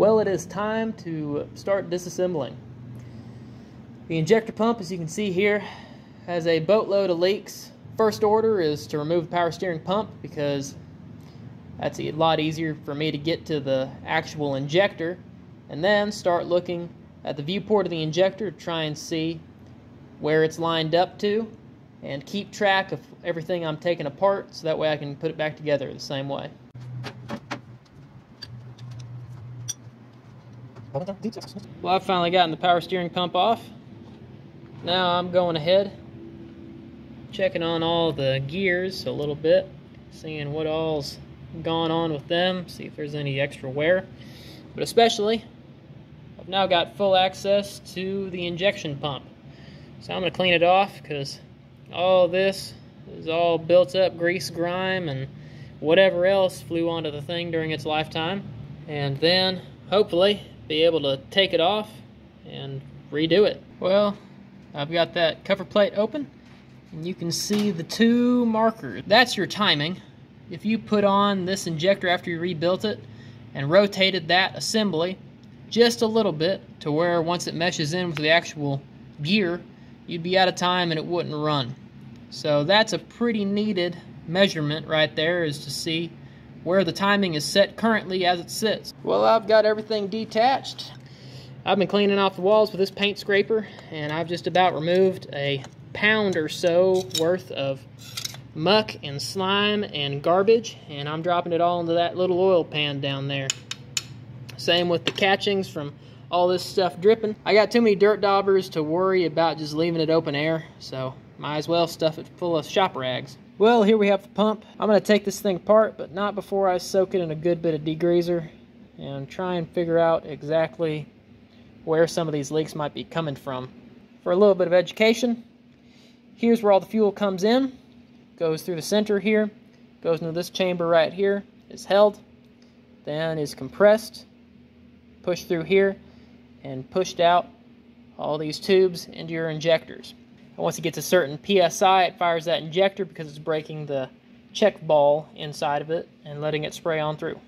Well, it is time to start disassembling. The injector pump, as you can see here, has a boatload of leaks. First order is to remove the power steering pump because that's a lot easier for me to get to the actual injector and then start looking at the viewport of the injector to try and see where it's lined up to and keep track of everything I'm taking apart so that way I can put it back together the same way. Well, I've finally gotten the power steering pump off. Now I'm going ahead, checking on all the gears a little bit, seeing what all's gone on with them, see if there's any extra wear. But especially, I've now got full access to the injection pump. So I'm going to clean it off because all this is all built up grease, grime, and whatever else flew onto the thing during its lifetime. And then, hopefully, be able to take it off and redo it. Well, I've got that cover plate open, and you can see the two markers. That's your timing. If you put on this injector after you rebuilt it and rotated that assembly just a little bit to where once it meshes in with the actual gear, you'd be out of time and it wouldn't run. So that's a pretty needed measurement right there is to see where the timing is set currently as it sits. Well, I've got everything detached. I've been cleaning off the walls with this paint scraper and I've just about removed a pound or so worth of muck and slime and garbage and I'm dropping it all into that little oil pan down there. Same with the catchings from all this stuff dripping. I got too many dirt daubers to worry about just leaving it open air, so might as well stuff it full of shop rags. Well, here we have the pump. I'm going to take this thing apart, but not before I soak it in a good bit of degreaser and try and figure out exactly where some of these leaks might be coming from. For a little bit of education, here's where all the fuel comes in. Goes through the center here, goes into this chamber right here, is held, then is compressed, pushed through here, and pushed out all these tubes into your injectors. Once it gets a certain PSI, it fires that injector because it's breaking the check ball inside of it and letting it spray on through.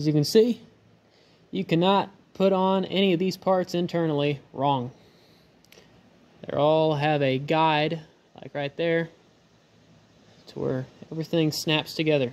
As you can see, you cannot put on any of these parts internally wrong. They all have a guide, like right there, to where everything snaps together.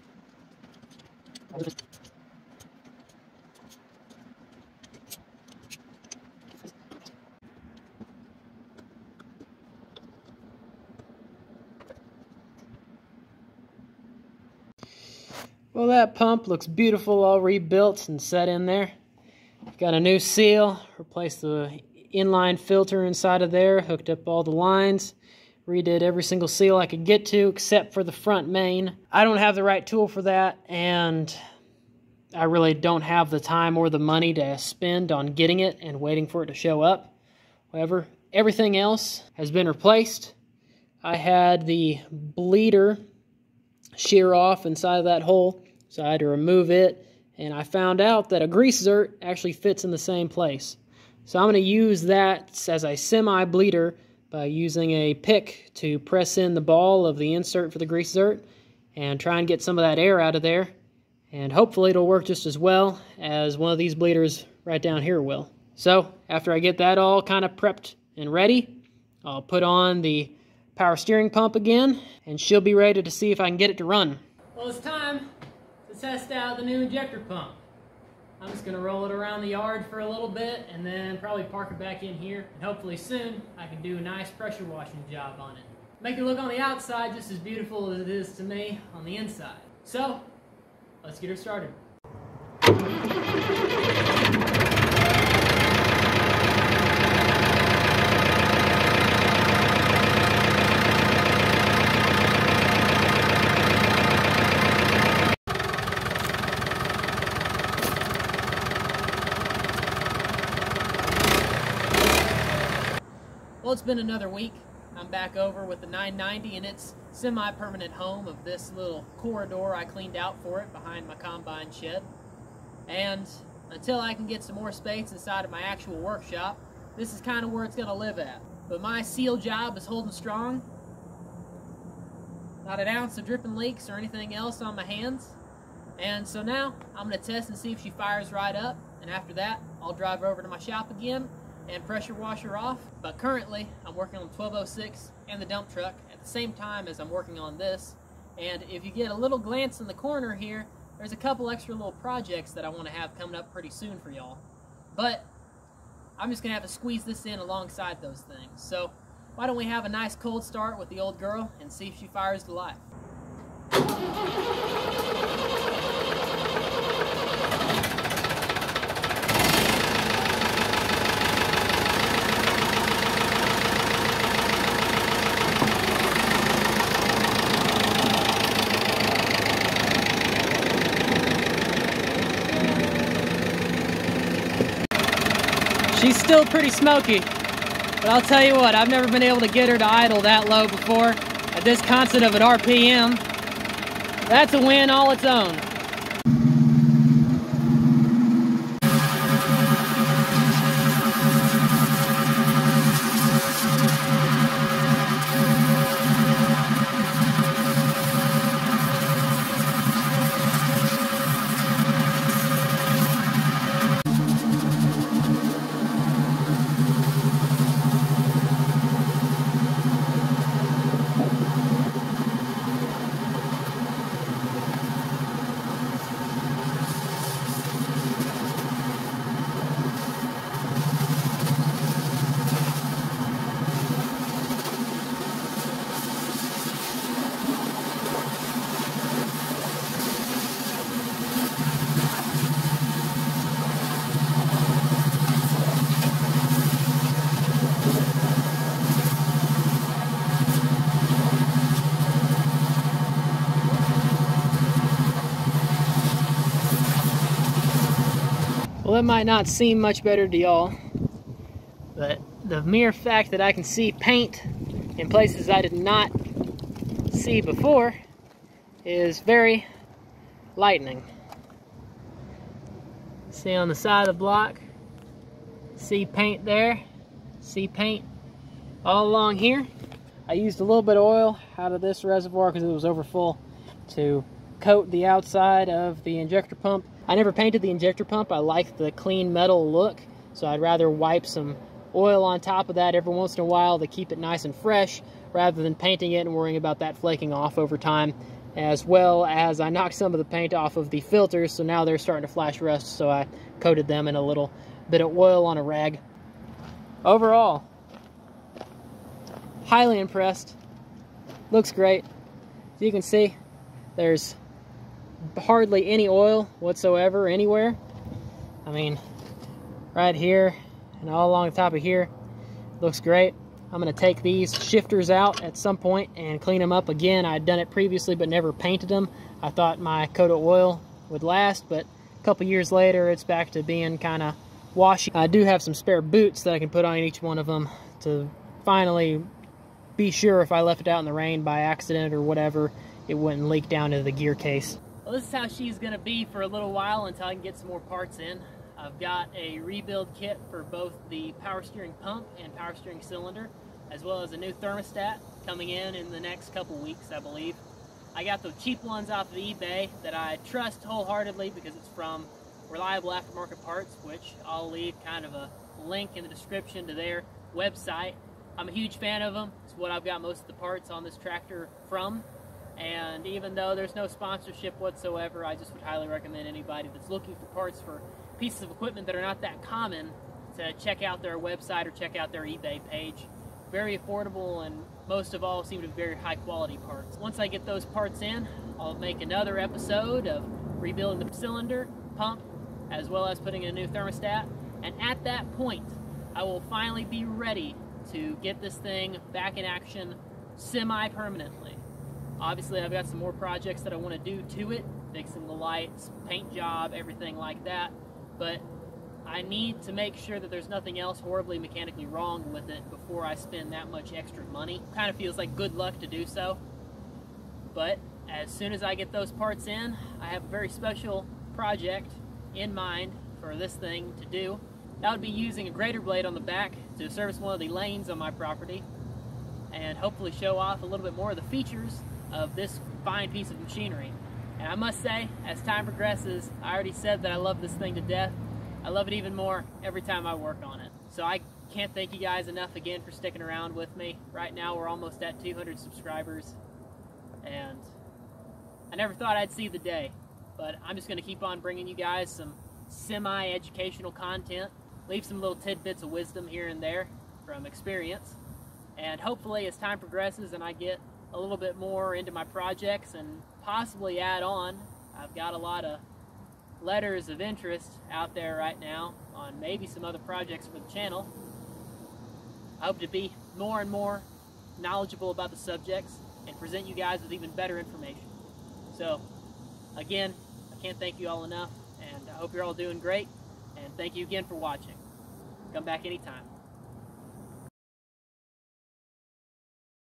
that pump looks beautiful, all rebuilt and set in there. Got a new seal, replaced the inline filter inside of there, hooked up all the lines, redid every single seal I could get to except for the front main. I don't have the right tool for that, and I really don't have the time or the money to spend on getting it and waiting for it to show up. However, everything else has been replaced. I had the bleeder shear off inside of that hole. So I had to remove it, and I found out that a grease zert actually fits in the same place. So I'm going to use that as a semi-bleeder by using a pick to press in the ball of the insert for the grease zert and try and get some of that air out of there. And hopefully it'll work just as well as one of these bleeders right down here will. So after I get that all kind of prepped and ready, I'll put on the power steering pump again, and she'll be ready to see if I can get it to run. Well, it's time test out the new injector pump. I'm just going to roll it around the yard for a little bit and then probably park it back in here. And hopefully soon I can do a nice pressure washing job on it. Make it look on the outside just as beautiful as it is to me on the inside. So, let's get her started. It's been another week. I'm back over with the 990 in its semi-permanent home of this little corridor I cleaned out for it behind my combine shed. And until I can get some more space inside of my actual workshop, this is kind of where it's going to live at. But my seal job is holding strong. Not an ounce of dripping leaks or anything else on my hands. And so now I'm going to test and see if she fires right up. And after that, I'll drive over to my shop again and pressure washer off. But currently, I'm working on 1206 and the dump truck at the same time as I'm working on this. And if you get a little glance in the corner here, there's a couple extra little projects that I want to have coming up pretty soon for y'all. But I'm just going to have to squeeze this in alongside those things. So why don't we have a nice cold start with the old girl and see if she fires to life. She's still pretty smoky, but I'll tell you what, I've never been able to get her to idle that low before at this constant of an RPM. That's a win all its own. It might not seem much better to y'all, but the mere fact that I can see paint in places I did not see before is very lightening. See on the side of the block, see paint there, see paint all along here. I used a little bit of oil out of this reservoir because it was over full to coat the outside of the injector pump I never painted the injector pump. I like the clean metal look, so I'd rather wipe some oil on top of that every once in a while to keep it nice and fresh rather than painting it and worrying about that flaking off over time. as well as I knocked some of the paint off of the filters, so now they're starting to flash rust, so I coated them in a little bit of oil on a rag. Overall, highly impressed. Looks great. As you can see, there's hardly any oil whatsoever anywhere. I mean, right here and all along the top of here, looks great. I'm to take these shifters out at some point and clean them up again. I'd done it previously but never painted them. I thought my coat of oil would last, but a couple years later it's back to being kind of washy. I do have some spare boots that I can put on each one of them to finally be sure if I left it out in the rain by accident or whatever, it wouldn't leak down into the gear case. Well, this is how she's going to be for a little while until I can get some more parts in. I've got a rebuild kit for both the power steering pump and power steering cylinder, as well as a new thermostat coming in in the next couple weeks, I believe. I got the cheap ones off of eBay that I trust wholeheartedly because it's from reliable aftermarket parts, which I'll leave kind of a link in the description to their website. I'm a huge fan of them. It's what I've got most of the parts on this tractor from. And even though there's no sponsorship whatsoever, I just would highly recommend anybody that's looking for parts for pieces of equipment that are not that common to check out their website or check out their eBay page. Very affordable and most of all seem to be very high quality parts. Once I get those parts in, I'll make another episode of rebuilding the cylinder, pump, as well as putting in a new thermostat. And at that point, I will finally be ready to get this thing back in action semi-permanently. Obviously, I've got some more projects that I want to do to it, fixing the lights, paint job, everything like that. But I need to make sure that there's nothing else horribly mechanically wrong with it before I spend that much extra money. Kind of feels like good luck to do so. But as soon as I get those parts in, I have a very special project in mind for this thing to do. That would be using a grader blade on the back to service one of the lanes on my property and hopefully show off a little bit more of the features of this fine piece of machinery. And I must say, as time progresses, I already said that I love this thing to death. I love it even more every time I work on it. So I can't thank you guys enough again for sticking around with me. Right now we're almost at 200 subscribers and I never thought I'd see the day, but I'm just going to keep on bringing you guys some semi-educational content, leave some little tidbits of wisdom here and there from experience, and hopefully as time progresses and I get a little bit more into my projects and possibly add on. I've got a lot of letters of interest out there right now on maybe some other projects for the channel. I hope to be more and more knowledgeable about the subjects and present you guys with even better information. So, again, I can't thank you all enough, and I hope you're all doing great, and thank you again for watching. Come back anytime.